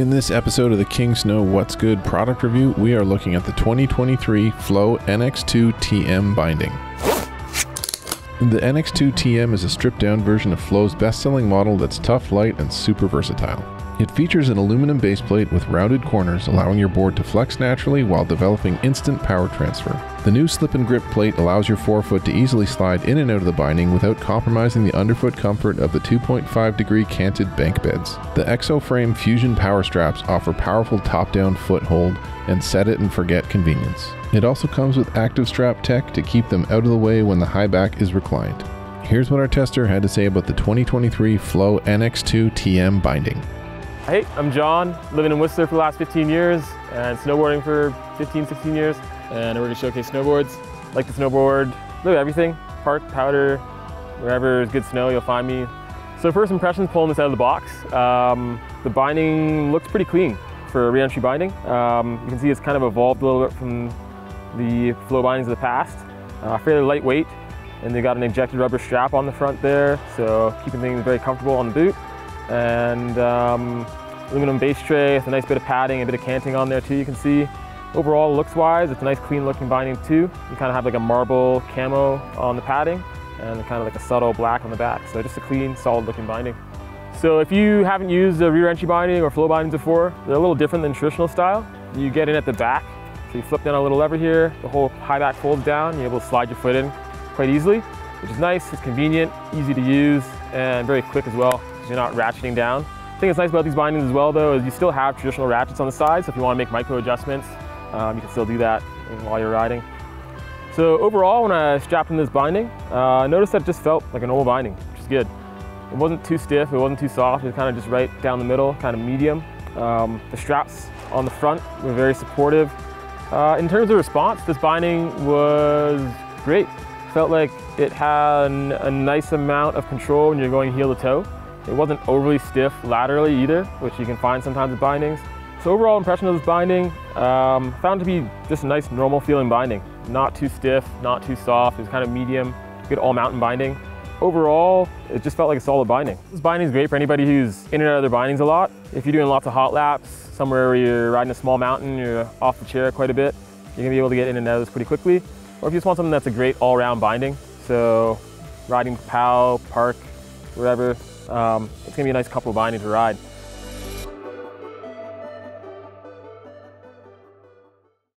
In this episode of the King Snow What's Good product review, we are looking at the 2023 Flow NX2 TM binding. The NX2 TM is a stripped down version of Flow's best selling model that's tough, light, and super versatile. It features an aluminum base plate with rounded corners, allowing your board to flex naturally while developing instant power transfer. The new slip and grip plate allows your forefoot to easily slide in and out of the binding without compromising the underfoot comfort of the 2.5 degree canted Bankbeds. The ExoFrame Fusion power straps offer powerful top down foothold and set it and forget convenience. It also comes with active strap tech to keep them out of the way when the high back is reclined. Here's what our tester had to say about the 2023 Flow NX2 TM binding. Hey, I'm Jon, living in Whistler for the last 15 years and snowboarding for 15, 16 years. And I work at Showcase Snowboards. Like to snowboard, really everything, park, powder, wherever there's good snow, you'll find me. So first impressions pulling this out of the box. Um, the binding looks pretty clean for a re-entry binding. Um, you can see it's kind of evolved a little bit from the flow bindings of the past. Uh, fairly lightweight, and they got an injected rubber strap on the front there, so keeping things very comfortable on the boot. And um, aluminum base tray with a nice bit of padding, a bit of canting on there too, you can see. Overall, looks-wise, it's a nice clean looking binding too. You kind of have like a marble camo on the padding and kind of like a subtle black on the back. So just a clean, solid looking binding. So if you haven't used a rear entry binding or flow bindings before, they're a little different than traditional style. You get in at the back, so you flip down a little lever here, the whole high back folds down, you're able to slide your foot in quite easily, which is nice, it's convenient, easy to use, and very quick as well, you're not ratcheting down. The thing that's nice about these bindings as well though is you still have traditional ratchets on the side, so if you want to make micro adjustments, um, you can still do that while you're riding. So overall, when I strapped in this binding, uh, I noticed that it just felt like a normal binding, which is good. It wasn't too stiff, it wasn't too soft, it was kind of just right down the middle, kind of medium. Um, the straps on the front were very supportive. Uh, in terms of response, this binding was great. Felt like it had a nice amount of control when you're going heel to toe. It wasn't overly stiff laterally either, which you can find sometimes with bindings. So overall impression of this binding, um, found to be just a nice normal feeling binding. Not too stiff, not too soft, it's kind of medium, good all mountain binding. Overall, it just felt like a solid binding. This binding is great for anybody who's in and out of their bindings a lot. If you're doing lots of hot laps, somewhere where you're riding a small mountain, you're off the chair quite a bit, you're gonna be able to get in and out of this pretty quickly. Or if you just want something that's a great all-round binding, so riding POW, park, wherever, um, it's gonna be a nice couple of binding to ride.